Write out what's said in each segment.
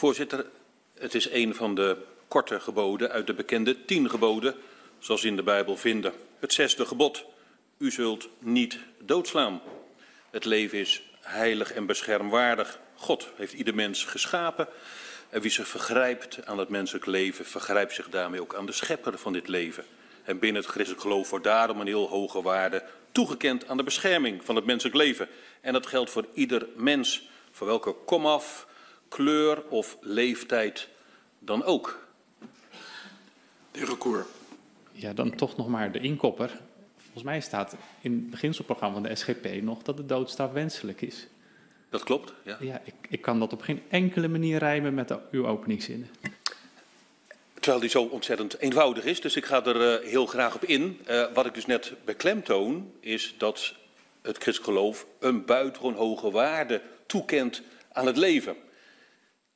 Voorzitter, het is een van de korte geboden uit de bekende tien geboden, zoals in de Bijbel vinden. Het zesde gebod, u zult niet doodslaan. Het leven is heilig en beschermwaardig. God heeft ieder mens geschapen. En wie zich vergrijpt aan het menselijk leven, vergrijpt zich daarmee ook aan de schepper van dit leven. En binnen het christelijk geloof wordt daarom een heel hoge waarde toegekend aan de bescherming van het menselijk leven. En dat geldt voor ieder mens, voor welke komaf, kleur of leeftijd dan ook. De heer Recour. Ja, dan toch nog maar de inkopper. Volgens mij staat in het beginselprogramma van de SGP nog dat de doodstraf wenselijk is. Dat klopt, ja. Ja, ik, ik kan dat op geen enkele manier rijmen met de, uw openingszinnen. Terwijl die zo ontzettend eenvoudig is, dus ik ga er uh, heel graag op in. Uh, wat ik dus net beklemtoon, is dat het christelijk geloof een buitengewoon hoge waarde toekent aan het leven.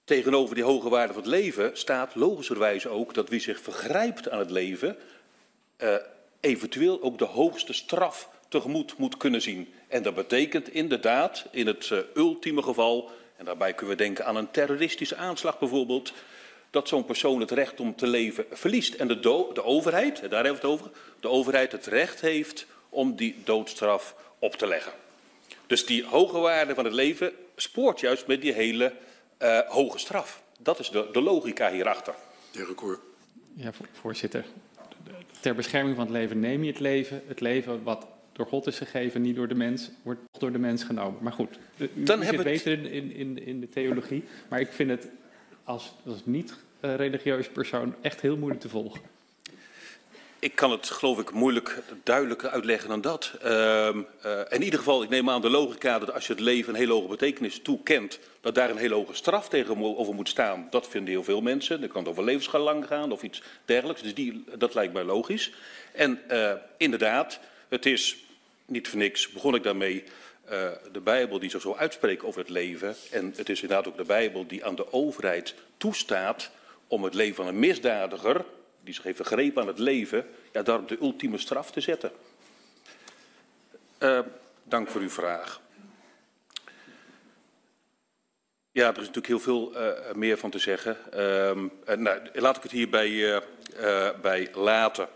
Tegenover die hoge waarde van het leven staat logischerwijs ook dat wie zich vergrijpt aan het leven, uh, eventueel ook de hoogste straf tegemoet moet kunnen zien. En dat betekent inderdaad in het uh, ultieme geval, en daarbij kunnen we denken aan een terroristische aanslag bijvoorbeeld, dat zo'n persoon het recht om te leven verliest. En de, de overheid, daar hebben we het over, de overheid het recht heeft om die doodstraf op te leggen. Dus die hoge waarde van het leven spoort juist met die hele uh, hoge straf. Dat is de, de logica hierachter. De heer Recour. Ja, voorzitter. Ter bescherming van het leven neem je het leven. Het leven wat door God is gegeven, niet door de mens, wordt toch door de mens genomen. Maar goed, u, Dan u zit beter in, in, in de theologie. Maar ik vind het als, als niet-religieus persoon echt heel moeilijk te volgen. Ik kan het, geloof ik, moeilijk duidelijker uitleggen dan dat. Uh, uh, in ieder geval, ik neem aan de logica dat als je het leven een hele hoge betekenis toekent, dat daar een hele hoge straf tegenover moet staan. Dat vinden heel veel mensen. Dan kan over levenslang gaan of iets dergelijks. Dus die, dat lijkt mij logisch. En uh, inderdaad, het is niet voor niks, begon ik daarmee, uh, de Bijbel die zich zo uitspreekt over het leven. En het is inderdaad ook de Bijbel die aan de overheid toestaat om het leven van een misdadiger, die zich heeft vergrepen aan het leven, ja, daarop de ultieme straf te zetten. Uh, dank voor uw vraag. Ja, er is natuurlijk heel veel uh, meer van te zeggen. Uh, uh, nou, laat ik het hierbij bij laten.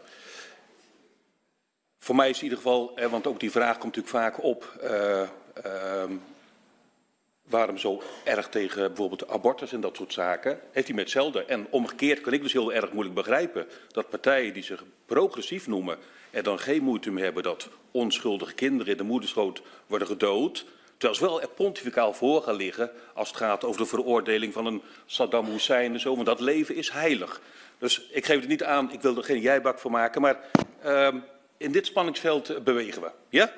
Voor mij is in ieder geval, want ook die vraag komt natuurlijk vaak op, uh, waarom zo erg tegen bijvoorbeeld abortus en dat soort zaken, heeft hij met hetzelfde. En omgekeerd kan ik dus heel erg moeilijk begrijpen dat partijen die zich progressief noemen er dan geen moeite mee hebben dat onschuldige kinderen in de moederschoot worden gedood, terwijl ze wel er pontificaal voor gaan liggen als het gaat over de veroordeling van een Saddam Hussein en zo, want dat leven is heilig. Dus ik geef het niet aan, ik wil er geen jijbak voor maken, maar... Uh, in dit spanningsveld bewegen we. Ja?